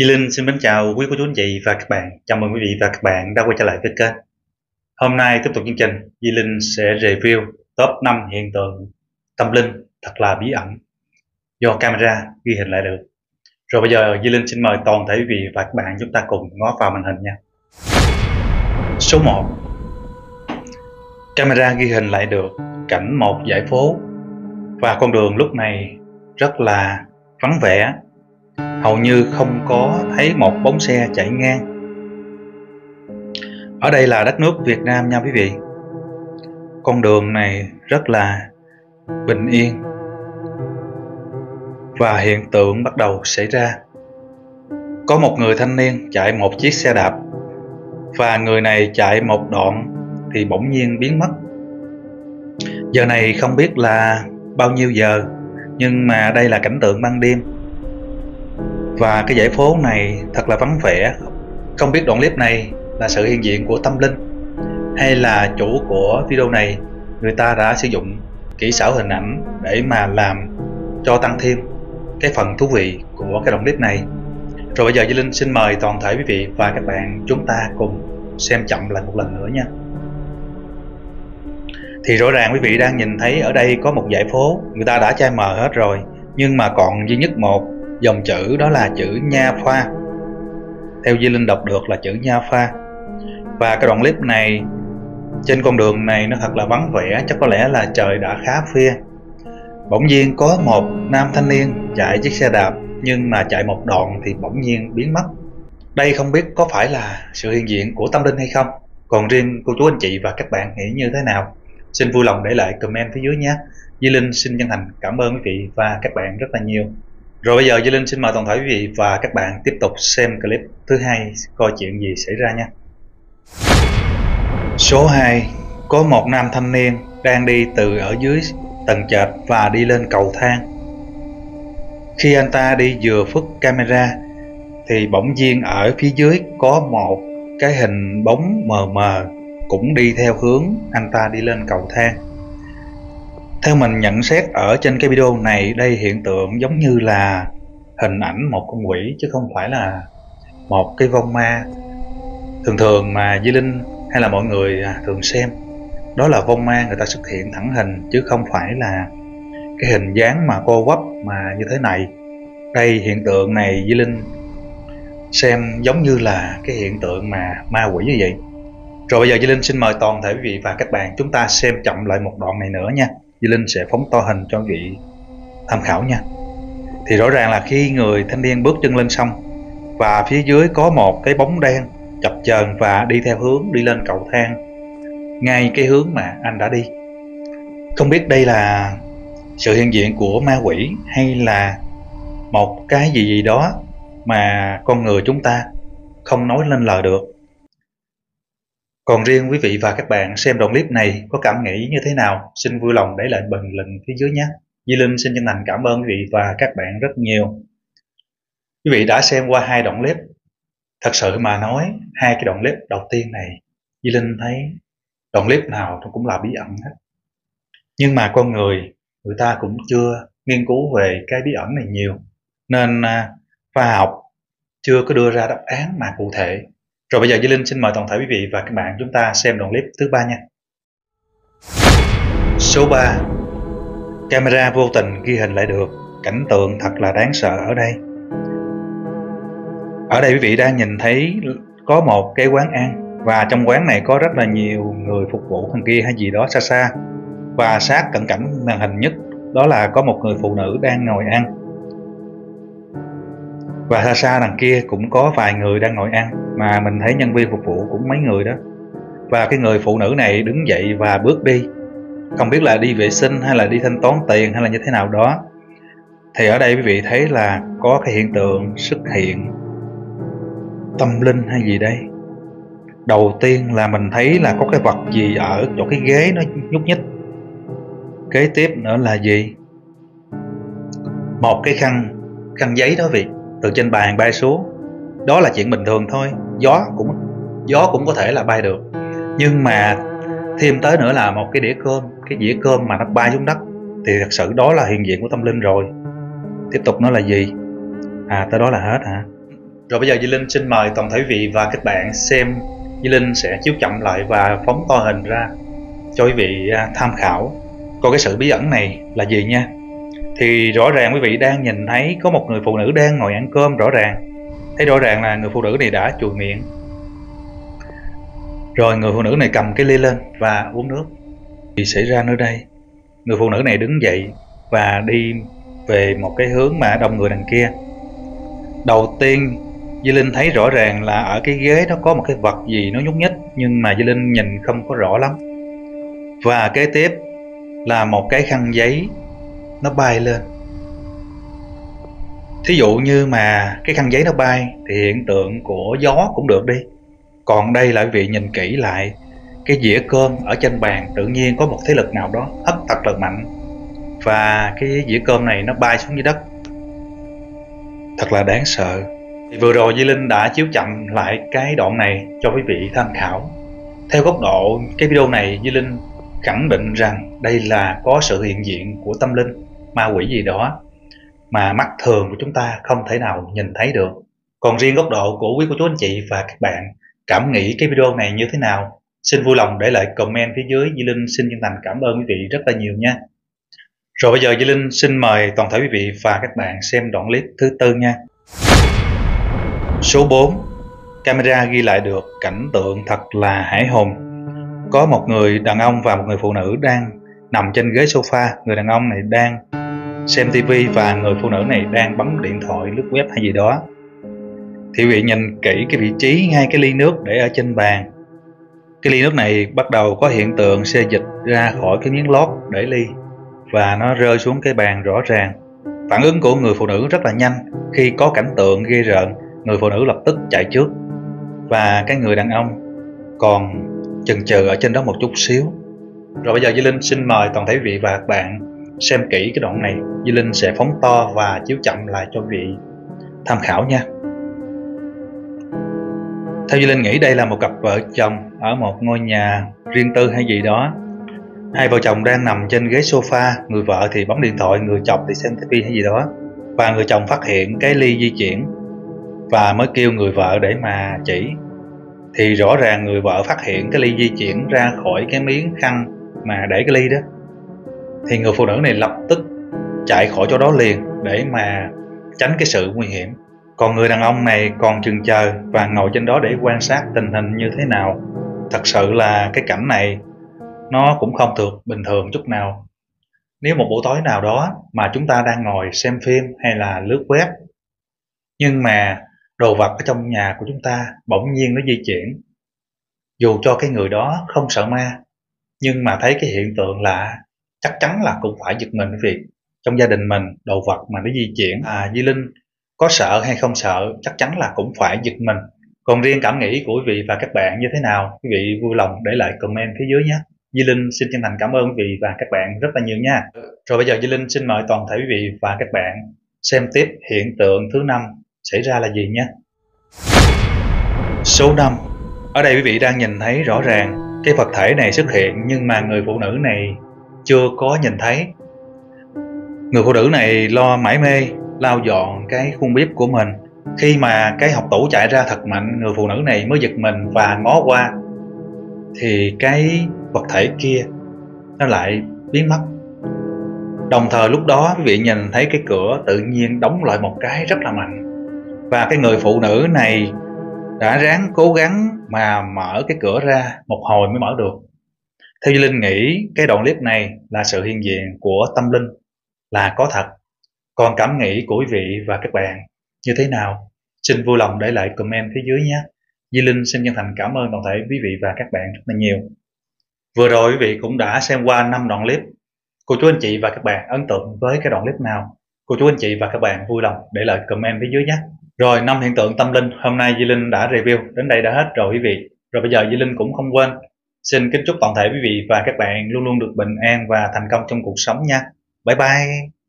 Di Linh xin mến chào quý cô chú anh chị và các bạn. Chào mừng quý vị và các bạn đã quay trở lại với kênh. Hôm nay tiếp tục chương trình, Di Linh sẽ review top 5 hiện tượng tâm linh thật là bí ẩn do camera ghi hình lại được. Rồi bây giờ Di Linh xin mời toàn thể quý vị và các bạn chúng ta cùng ngó vào màn hình nha. Số 1 Camera ghi hình lại được cảnh một giải phố và con đường lúc này rất là vắng vẻ hầu như không có thấy một bóng xe chạy ngang. Ở đây là đất nước Việt Nam nha quý vị. Con đường này rất là bình yên. Và hiện tượng bắt đầu xảy ra. Có một người thanh niên chạy một chiếc xe đạp. Và người này chạy một đoạn thì bỗng nhiên biến mất. Giờ này không biết là bao nhiêu giờ, nhưng mà đây là cảnh tượng ban đêm và cái dãy phố này thật là vắng vẻ. Không biết đoạn clip này là sự hiện diện của tâm linh hay là chủ của video này. Người ta đã sử dụng kỹ xảo hình ảnh để mà làm cho tăng thêm cái phần thú vị của cái đoạn clip này. Rồi bây giờ Duy Linh xin mời toàn thể quý vị và các bạn chúng ta cùng xem chậm lại một lần nữa nha. Thì rõ ràng quý vị đang nhìn thấy ở đây có một dãy phố. Người ta đã chai mờ hết rồi, nhưng mà còn duy nhất một dòng chữ đó là chữ nha pha. Theo Di Linh đọc được là chữ nha pha. Và cái đoạn clip này, trên con đường này nó thật là vắng vẻ, chắc có lẽ là trời đã khá khuya bỗng nhiên có một nam thanh niên chạy chiếc xe đạp, nhưng mà chạy một đoạn thì bỗng nhiên biến mất. Đây không biết có phải là sự hiện diện của tâm linh hay không. Còn riêng cô chú anh chị và các bạn nghĩ như thế nào? Xin vui lòng để lại comment phía dưới nhé. Di Linh xin chân thành cảm ơn quý vị và các bạn rất là nhiều rồi bây giờ Duy Linh xin mời toàn thể quý vị và các bạn tiếp tục xem clip thứ hai coi chuyện gì xảy ra nha. Số 2 Có một nam thanh niên đang đi từ ở dưới tầng trệt và đi lên cầu thang. Khi anh ta đi vừa phức camera, thì bỗng nhiên ở phía dưới có một cái hình bóng mờ mờ cũng đi theo hướng anh ta đi lên cầu thang theo mình nhận xét ở trên cái video này, đây hiện tượng giống như là hình ảnh một con quỷ, chứ không phải là một cái vong ma. Thường thường mà Di Linh hay là mọi người à, thường xem, đó là vong ma người ta xuất hiện thẳng hình, chứ không phải là cái hình dáng mà co quắp mà như thế này. Đây, hiện tượng này Di Linh xem giống như là cái hiện tượng mà ma quỷ như vậy. Rồi bây giờ Di Linh xin mời toàn thể quý vị và các bạn chúng ta xem chậm lại một đoạn này nữa nha. Di Linh sẽ phóng to hình cho vị tham khảo nha. Thì rõ ràng là khi người thanh niên bước chân lên sông và phía dưới có một cái bóng đen chập chờn và đi theo hướng đi lên cầu thang, ngay cái hướng mà anh đã đi. Không biết đây là sự hiện diện của ma quỷ hay là một cái gì gì đó mà con người chúng ta không nói lên lời được còn riêng quý vị và các bạn xem đoạn clip này có cảm nghĩ như thế nào? Xin vui lòng để lại bình luận phía dưới nhé. Di Linh xin chân thành cảm ơn quý vị và các bạn rất nhiều. Quý vị đã xem qua hai đoạn clip. Thật sự mà nói, hai cái đoạn clip đầu tiên này, Di Linh thấy đoạn clip nào cũng là bí ẩn hết. Nhưng mà con người, người ta cũng chưa nghiên cứu về cái bí ẩn này nhiều. Nên à, khoa học chưa có đưa ra đáp án mà cụ thể rồi bây giờ Duy Linh xin mời toàn thể quý vị và các bạn chúng ta xem đoạn clip thứ ba nha. Số 3 Camera vô tình ghi hình lại được. Cảnh tượng thật là đáng sợ ở đây. Ở đây quý vị đang nhìn thấy có một cái quán ăn. Và trong quán này có rất là nhiều người phục vụ thằng kia hay gì đó xa xa. Và sát cận cảnh màn hình nhất, đó là có một người phụ nữ đang ngồi ăn. Và xa xa đằng kia cũng có vài người đang ngồi ăn mà mình thấy nhân viên phục vụ cũng mấy người đó. Và cái người phụ nữ này đứng dậy và bước đi. Không biết là đi vệ sinh hay là đi thanh toán tiền hay là như thế nào đó. Thì ở đây quý vị thấy là có cái hiện tượng xuất hiện tâm linh hay gì đây? Đầu tiên là mình thấy là có cái vật gì ở chỗ cái ghế nó nhúc nhích. Kế tiếp nữa là gì? Một cái khăn khăn giấy đó vị, từ trên bàn bay xuống đó là chuyện bình thường thôi, gió cũng gió cũng có thể là bay được. Nhưng mà thêm tới nữa là một cái đĩa cơm, cái dĩa cơm mà nó bay xuống đất, thì thật sự đó là hiện diện của tâm linh rồi. Tiếp tục nó là gì? À tới đó là hết hả? Rồi bây giờ Di Linh xin mời toàn thể quý vị và các bạn xem, Di Linh sẽ chiếu chậm lại và phóng to hình ra cho quý vị à, tham khảo. Coi cái sự bí ẩn này là gì nha. Thì rõ ràng quý vị đang nhìn thấy có một người phụ nữ đang ngồi ăn cơm rõ ràng. Thấy rõ ràng là người phụ nữ này đã chùi miệng. Rồi người phụ nữ này cầm cái ly lên và uống nước. thì xảy ra nơi đây? Người phụ nữ này đứng dậy và đi về một cái hướng mà đông người đằng kia. Đầu tiên, Di Linh thấy rõ ràng là ở cái ghế nó có một cái vật gì nó nhúc nhích, nhưng mà Di Linh nhìn không có rõ lắm. Và kế tiếp là một cái khăn giấy nó bay lên. Thí dụ như mà cái khăn giấy nó bay, thì hiện tượng của gió cũng được đi. Còn đây là vị nhìn kỹ lại, cái dĩa cơm ở trên bàn tự nhiên có một thế lực nào đó hấp thật là mạnh. Và cái dĩa cơm này nó bay xuống dưới đất. Thật là đáng sợ. Thì vừa rồi Di Linh đã chiếu chậm lại cái đoạn này cho quý vị tham khảo. Theo góc độ, cái video này, Di Linh khẳng định rằng đây là có sự hiện diện của tâm linh, ma quỷ gì đó mà mắt thường của chúng ta không thể nào nhìn thấy được còn riêng góc độ của quý cô chú anh chị và các bạn, cảm nghĩ cái video này như thế nào xin vui lòng để lại comment phía dưới Di Linh xin chân thành cảm ơn quý vị rất là nhiều nha rồi bây giờ Di Linh xin mời toàn thể quý vị và các bạn xem đoạn clip thứ tư nha. Số 4 Camera ghi lại được cảnh tượng thật là hải hùng. Có một người đàn ông và một người phụ nữ đang nằm trên ghế sofa. Người đàn ông này đang xem tivi và người phụ nữ này đang bấm điện thoại lướt web hay gì đó. Thiệu vị nhìn kỹ cái vị trí ngay cái ly nước để ở trên bàn. Cái ly nước này bắt đầu có hiện tượng xê dịch ra khỏi cái miếng lót để ly và nó rơi xuống cái bàn rõ ràng. Phản ứng của người phụ nữ rất là nhanh, khi có cảnh tượng ghê rợn, người phụ nữ lập tức chạy trước và cái người đàn ông còn chần chừ ở trên đó một chút xíu. Rồi bây giờ Di Linh xin mời toàn thể quý vị và các bạn xem kỹ cái đoạn này. Di Linh sẽ phóng to và chiếu chậm lại cho vị tham khảo nha. Theo Di Linh nghĩ đây là một cặp vợ chồng ở một ngôi nhà riêng tư hay gì đó Hai vợ chồng đang nằm trên ghế sofa, người vợ thì bấm điện thoại, người chồng thì xem tivi hay gì đó. Và người chồng phát hiện cái ly di chuyển và mới kêu người vợ để mà chỉ. Thì rõ ràng người vợ phát hiện cái ly di chuyển ra khỏi cái miếng khăn mà để cái ly đó. Thì người phụ nữ này lập tức chạy khỏi chỗ đó liền để mà tránh cái sự nguy hiểm. Còn người đàn ông này còn chừng chờ và ngồi trên đó để quan sát tình hình như thế nào. Thật sự là cái cảnh này nó cũng không được bình thường chút nào. Nếu một buổi tối nào đó mà chúng ta đang ngồi xem phim hay là lướt web, nhưng mà đồ vật ở trong nhà của chúng ta bỗng nhiên nó di chuyển, dù cho cái người đó không sợ ma, nhưng mà thấy cái hiện tượng lạ, chắc chắn là cũng phải giật mình việc trong gia đình mình đồ vật mà nó di chuyển. À, Di Linh có sợ hay không sợ chắc chắn là cũng phải giật mình. Còn riêng cảm nghĩ của quý vị và các bạn như thế nào, quý vị vui lòng để lại comment phía dưới nhé. Di Linh xin chân thành cảm ơn quý vị và các bạn rất là nhiều nha. Rồi bây giờ Di Linh xin mời toàn thể quý vị và các bạn xem tiếp hiện tượng thứ năm xảy ra là gì nhé. Số 5 Ở đây quý vị đang nhìn thấy rõ ràng cái vật thể này xuất hiện nhưng mà người phụ nữ này chưa có nhìn thấy. Người phụ nữ này lo mải mê lau dọn cái khuôn bếp của mình. Khi mà cái học tủ chạy ra thật mạnh, người phụ nữ này mới giật mình và ngó qua thì cái vật thể kia nó lại biến mất đồng thời lúc đó quý vị nhìn thấy cái cửa tự nhiên đóng lại một cái rất là mạnh và cái người phụ nữ này đã ráng cố gắng mà mở cái cửa ra một hồi mới mở được theo như Linh nghĩ cái đoạn clip này là sự hiện diện của tâm linh, là có thật còn cảm nghĩ của quý vị và các bạn, như thế nào xin vui lòng để lại comment phía dưới nhé Di Linh xin chân thành cảm ơn toàn thể quý vị và các bạn rất là nhiều Vừa rồi quý vị cũng đã xem qua 5 đoạn clip. Cô chú anh chị và các bạn ấn tượng với cái đoạn clip nào? Cô chú anh chị và các bạn vui lòng để lại comment phía dưới nhé. Rồi, năm hiện tượng tâm linh hôm nay Di Linh đã review đến đây đã hết rồi quý vị. Rồi bây giờ Di Linh cũng không quên xin kính chúc toàn thể quý vị và các bạn luôn luôn được bình an và thành công trong cuộc sống nha. Bye bye.